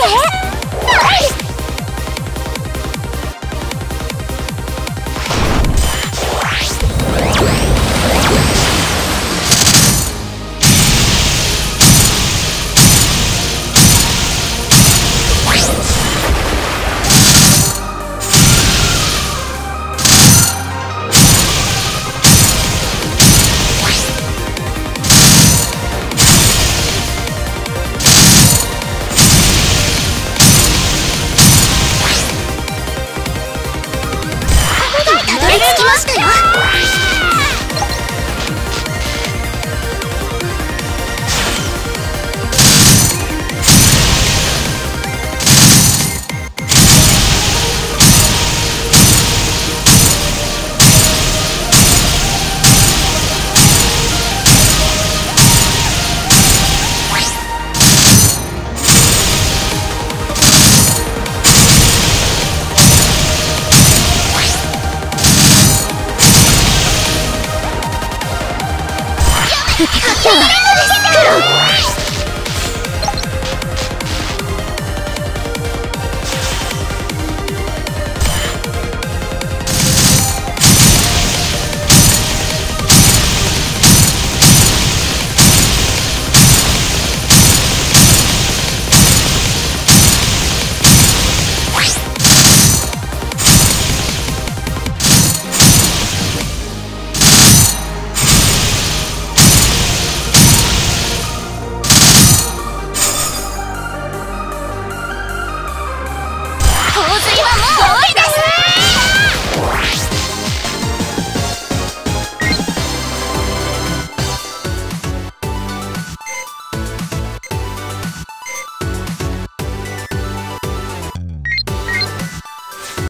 で